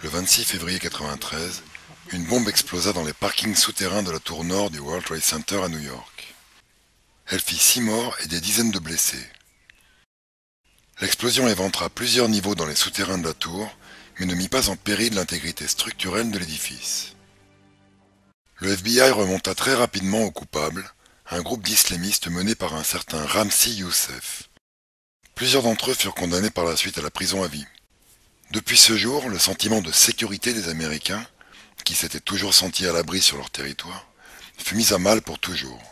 Le 26 février 93, une bombe explosa dans les parkings souterrains de la tour nord du World Trade Center à New York. Elle fit six morts et des dizaines de blessés. L'explosion éventra plusieurs niveaux dans les souterrains de la tour, mais ne mit pas en péril l'intégrité structurelle de l'édifice. Le FBI remonta très rapidement au coupable, un groupe d'islamistes mené par un certain Ramsi Youssef. Plusieurs d'entre eux furent condamnés par la suite à la prison à vie. Depuis ce jour, le sentiment de sécurité des Américains, qui s'étaient toujours sentis à l'abri sur leur territoire, fut mis à mal pour toujours.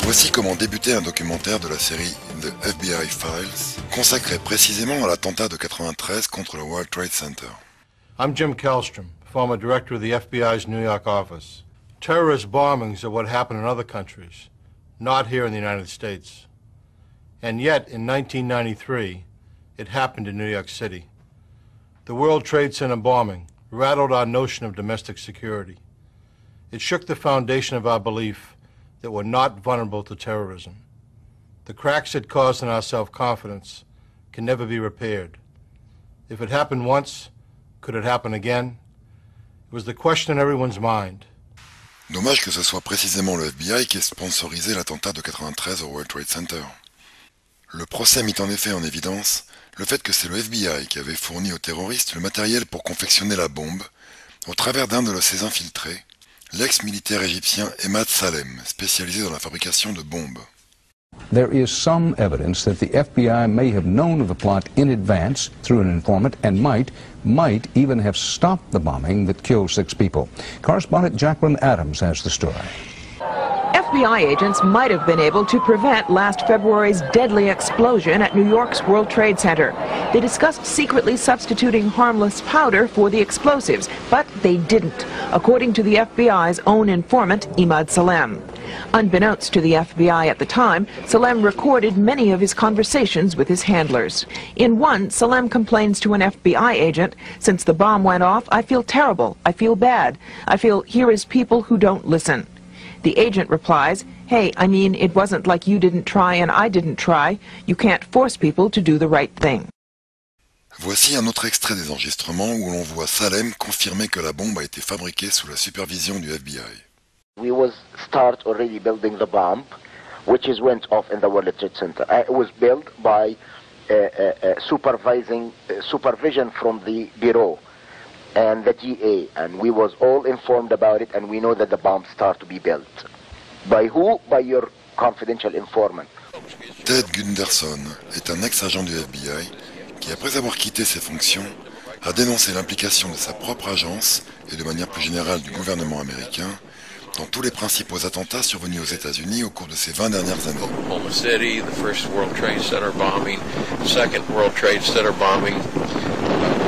Voici comment débutait un documentaire de la série The FBI Files, consacré précisément à l'attentat de 93 contre le World Trade Center. I'm Jim Kellstrom, former director of the FBI's New York office. Terrorist bombings are what happen in other countries, not here in the United States. And yet, in 1993, it happened in New York City. The World Trade Center bombing rattled our notion of domestic security. It shook the foundation of our belief that we're not vulnerable to terrorism. The cracks it caused in our self-confidence can never be repaired. If it happened once, could it happen again? It was the question in everyone's mind. Dommage que ce soit précisément le FBI qui ait sponsorisé l'attentat de 93 au World Trade Center. Le procès mit en effet en évidence le fait que c'est le FBI qui avait fourni aux terroristes le matériel pour confectionner la bombe, au travers d'un de ses infiltrés, l'ex-militaire égyptien Emad Salem, spécialisé dans la fabrication de bombes. There is some evidence that the FBI may have known of the plot in advance through an informant and might, might even have stopped the bombing that killed six people. Correspondent Jacqueline Adams has the story. FBI agents might have been able to prevent last February's deadly explosion at New York's World Trade Center. They discussed secretly substituting harmless powder for the explosives, but they didn't, according to the FBI's own informant, Imad Salem. Unbeknownst to the FBI at the time, Salem recorded many of his conversations with his handlers. In one, Salem complains to an FBI agent, Since the bomb went off, I feel terrible. I feel bad. I feel here is people who don't listen. The agent replies, Hey, I mean, it wasn't like you didn't try and I didn't try. You can't force people to do the right thing. Voici un autre extrait des enregistrements où l'on voit Salem confirmer que la bombe a été fabriquée sous la supervision du FBI. We was start already building the bomb, which is went off in the World Trade Center. Uh, it was built by uh, uh, uh supervising uh, supervision from the bureau and the GA, and we was all informed about it, and we know that the bomb start to be built. By who? By your confidential informant. Ted Gunderson est un ex-agent du FBI qui, après avoir quitté ses fonctions, a dénoncé l'implication de sa propre agence et de manière plus générale du gouvernement américain dans tous les principaux attentats survenus aux États-Unis au cours de ces 20 dernières années. Oklahoma City, the first World Trade Center bombing, second World Trade Center bombing, uh,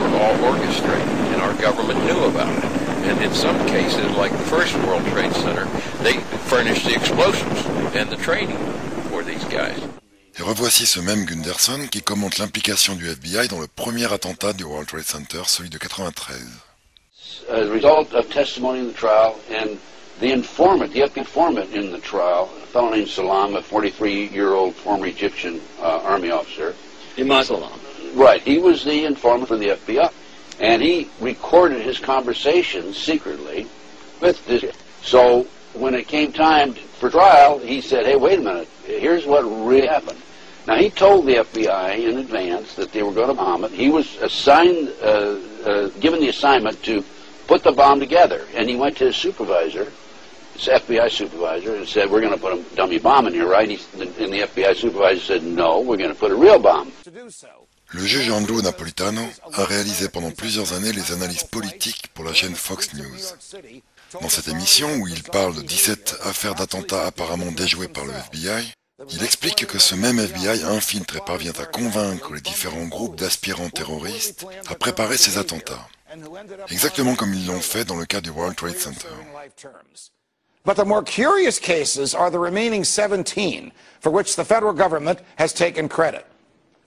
were all orchestrated, our government knew about it. And in some cases, like the first World Trade Center, they furnished the explosives and the training for these guys. Et revoici ce même Gunderson qui commente l'implication du FBI dans le premier attentat du World Trade Center, celui de 93. As a result of testimony in the trial and the informant, the FBI informant in the trial, a fellow named Salam, a 43-year-old former Egyptian uh, army officer. Imam Salam. Right. He was the informant for the FBI. And he recorded his conversations secretly with this. So when it came time for trial, he said, hey, wait a minute. Here's what really happened. Now, he told the FBI in advance that they were going to bomb it. He was assigned, uh, uh, given the assignment to put the bomb together. And he went to his supervisor his FBI supervisor and said, we're going to put a dummy bomb in here, right? He, and the FBI supervisor said, no, we're going to put a real bomb. Le juge Andrew Napolitano a réalisé pendant plusieurs années les analyses politiques pour la chaîne Fox News. Dans cette émission, où il parle de 17 affaires d'attentats apparemment déjouées par le FBI, il explique que ce même FBI infiltre et parvient à convaincre les différents groupes d'aspirants terroristes à préparer ces attentats. Exactement comme ils l'ont fait dans le cas du World Trade Center. But the more curious cases are the remaining 17 for which the federal government has taken credit.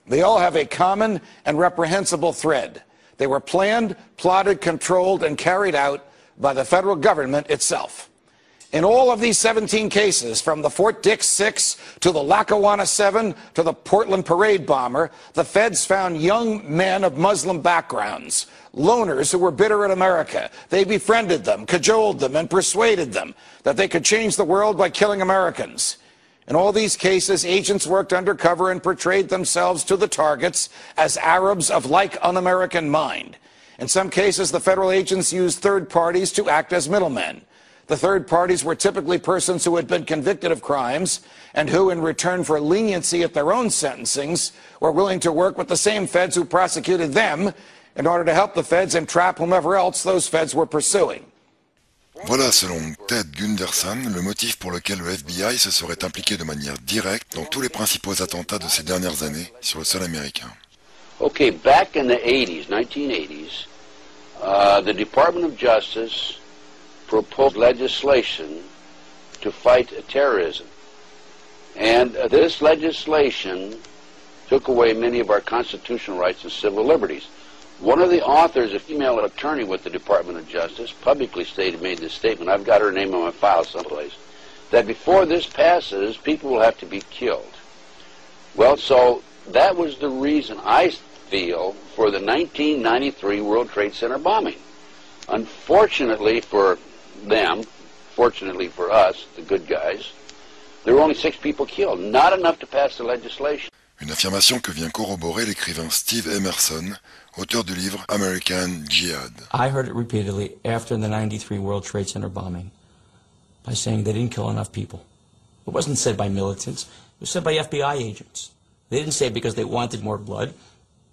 They all have a common and reprehensible thread. They were planned, plotted, controlled, and carried out by the federal government itself. In all of these 17 cases, from the Fort Dix 6 to the Lackawanna 7 to the Portland Parade bomber, the feds found young men of Muslim backgrounds, loners who were bitter at America. They befriended them, cajoled them, and persuaded them that they could change the world by killing Americans. In all these cases, agents worked undercover and portrayed themselves to the targets as Arabs of like un-American mind. In some cases, the federal agents used third parties to act as middlemen. The third parties were typically persons who had been convicted of crimes and who, in return for leniency at their own sentencings, were willing to work with the same feds who prosecuted them in order to help the feds entrap whomever else those feds were pursuing. Voilà, selon Ted Gunderson, le motif pour lequel le FBI se serait impliqué de manière directe dans tous les principaux attentats de ces dernières années sur le sol américain. Okay, back in the 80s, 1980s, uh, the Department of Justice proposed legislation to fight terrorism. And uh, this legislation took away many of our constitutional rights and civil liberties. One of the authors, a female attorney with the Department of Justice, publicly stated, made this statement, I've got her name on my file someplace, that before this passes, people will have to be killed. Well, so that was the reason I feel for the 1993 World Trade Center bombing. Unfortunately for them, fortunately for us, the good guys, there were only six people killed, not enough to pass the legislation. Une affirmation que vient corroborer l'écrivain Steve Emerson, auteur du livre American Jihad. I heard it repeatedly after the 93 World Trade Center bombing by saying they didn't kill enough people. It wasn't said by militants, it was said by FBI agents. They didn't say it because they wanted more blood,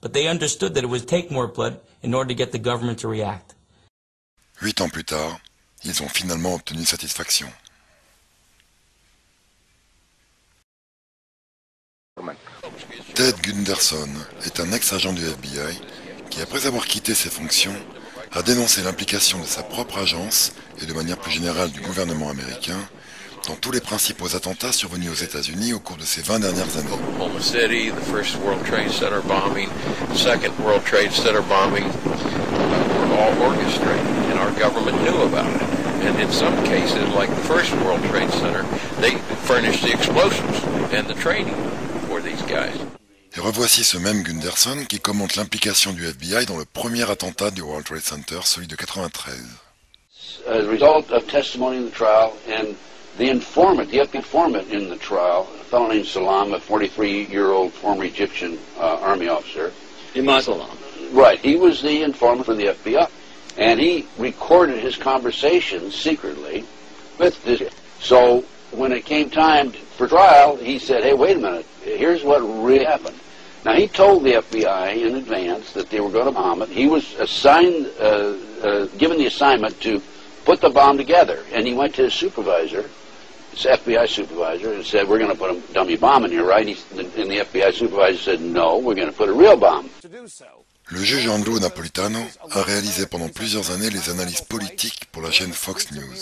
but they understood that it would take more blood in order to get the government to react. Huit ans plus tard, ils ont finalement obtenu satisfaction. Est un ex-agent du FBI qui, après avoir quitté ses fonctions, a dénoncé l'implication de sa propre agence et de manière plus générale du gouvernement américain dans tous les principaux attentats survenus aux États-Unis au cours de ces 20 dernières années. And in some cases, like the first World Trade Center, they furnished the explosives and the training for these guys. Et revoici ce même Gunderson qui commente l'implication du FBI dans le premier attentat du World Trade Center, celui de 93. As a result of testimony in the trial and the informant, the FBI informant in the trial, a fellow named Salam, a 43-year-old former Egyptian uh, army officer. Imam Salam. Right, he was the informant for the FBI. And he recorded his conversations secretly with this. So when it came time for trial, he said, hey, wait a minute, here's what really happened. Now, he told the FBI in advance that they were going to bomb it. He was assigned, uh, uh, given the assignment to put the bomb together. And he went to his supervisor, his FBI supervisor, and said, we're going to put a dummy bomb in here, right? He, and the FBI supervisor said, no, we're going to put a real bomb. Le juge Andrew Napolitano a réalisé pendant plusieurs années les analyses politiques pour la chaîne Fox News.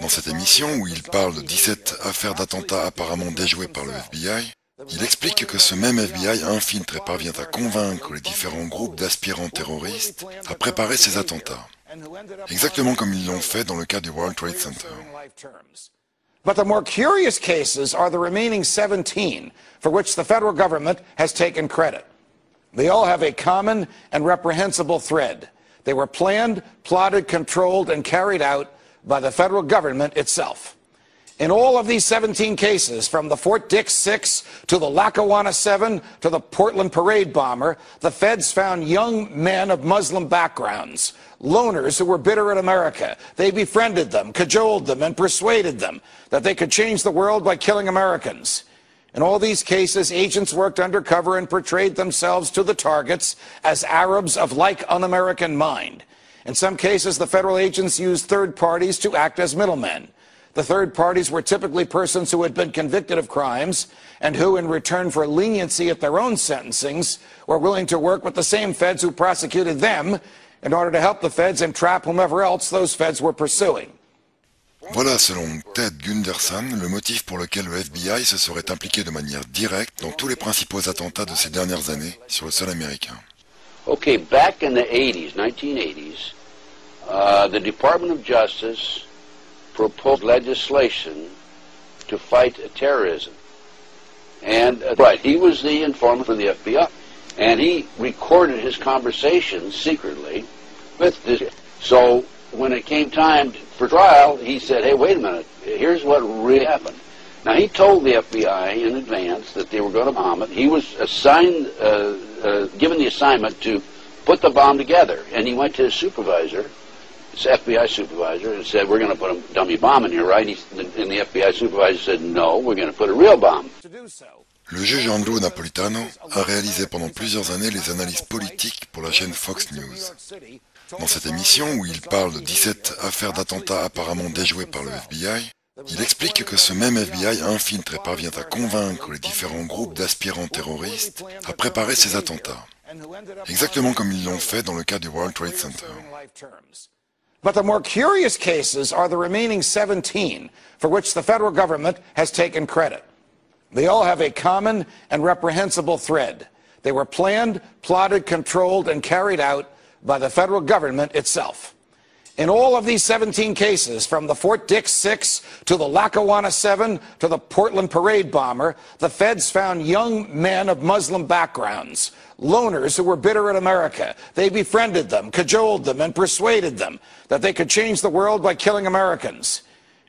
Dans cette émission, où il parle de 17 affaires d'attentats apparemment déjouées par le FBI, il explique que ce même FBI infiltre et parvient à convaincre les différents groupes d'aspirants terroristes à préparer ces attentats. Exactement comme ils l'ont fait dans le cas du World Trade Center. But the more curious cases are the remaining 17 for which the federal government has taken credit. They all have a common and reprehensible thread. They were planned, plotted, controlled, and carried out by the federal government itself. In all of these 17 cases, from the Fort Dix 6 to the Lackawanna 7 to the Portland Parade bomber, the feds found young men of Muslim backgrounds, loners who were bitter at America. They befriended them, cajoled them, and persuaded them that they could change the world by killing Americans. In all these cases, agents worked undercover and portrayed themselves to the targets as Arabs of like un-American mind. In some cases, the federal agents used third parties to act as middlemen. The third parties were typically persons who had been convicted of crimes and who, in return for leniency at their own sentencings, were willing to work with the same feds who prosecuted them in order to help the feds entrap whomever else those feds were pursuing. Voilà, selon Ted Gunderson, le motif pour lequel le FBI se serait impliqué de manière directe dans tous les principaux attentats de ces dernières années sur le sol américain. Okay, back in the 80s, 1980s, uh, the Department of Justice proposed legislation to fight terrorism. And, uh, right, he was the informant for the FBI. And he recorded his conversations secretly with this. So when it came time for trial, he said, hey, wait a minute, here's what really happened. Now, he told the FBI in advance that they were going to bomb it. He was assigned, uh, uh, given the assignment to put the bomb together. And he went to his supervisor, his FBI supervisor, and said, we're going to put a dummy bomb in here, right? He, and the FBI supervisor said, no, we're going to put a real bomb. Le juge Andrew Napolitano a réalisé pendant plusieurs années les analyses politiques pour la chaîne Fox News. Dans cette émission où il parle de 17 affaires d'attentats apparemment déjouées par le FBI, il explique que ce même FBI infiltre et parvient à convaincre les différents groupes d'aspirants terroristes à préparer ces attentats. Exactement comme ils l'ont fait dans le cas du World Trade Center. But the more curious cases are the remaining 17 for which the federal government has taken credit. They all have a common and reprehensible thread. They were planned, plotted, controlled, and carried out by the federal government itself. In all of these 17 cases, from the Fort Dix 6 to the Lackawanna 7 to the Portland parade bomber, the feds found young men of Muslim backgrounds, loners who were bitter at America. They befriended them, cajoled them, and persuaded them that they could change the world by killing Americans.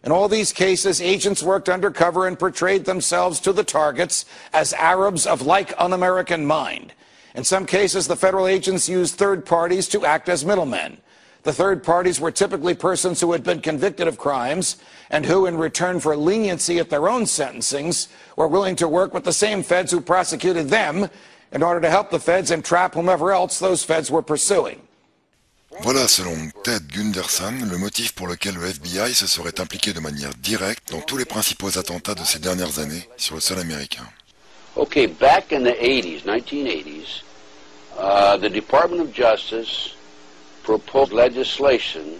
In all these cases, agents worked undercover and portrayed themselves to the targets as Arabs of like un-American mind. In some cases, the federal agents used third parties to act as middlemen. The third parties were typically persons who had been convicted of crimes and who, in return for leniency at their own sentencings, were willing to work with the same feds who prosecuted them in order to help the feds entrap whomever else those feds were pursuing. Voilà, selon Ted Gunderson, le motif pour lequel le FBI se serait impliqué de manière directe dans tous les principaux attentats de ces dernières années sur le sol américain. Okay, back in the 80s, 1980s, uh, the Department of Justice proposed legislation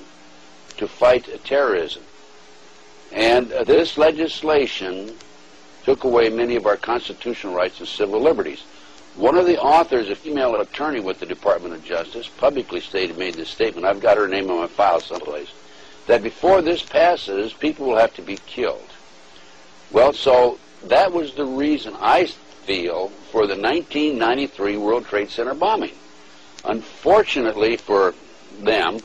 to fight terrorism. And uh, this legislation took away many of our constitutional rights and civil liberties. One of the authors, a female attorney with the Department of Justice, publicly stated, made this statement, I've got her name on my file someplace, that before this passes, people will have to be killed. Well, so that was the reason I feel for the 1993 World Trade Center bombing. Unfortunately for them,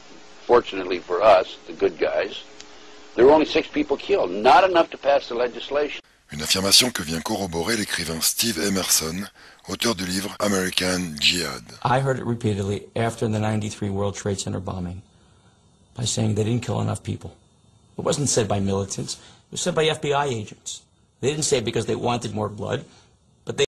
fortunately for us, the good guys, there were only six people killed, not enough to pass the legislation. Une affirmation que vient corroborer l'écrivain Steve Emerson, auteur du livre American Jihad. I heard it repeatedly after the 93 World Trade Center bombing by saying they didn't kill enough people. It wasn't said by militants. It was said by FBI agents. They didn't say it because they wanted more blood.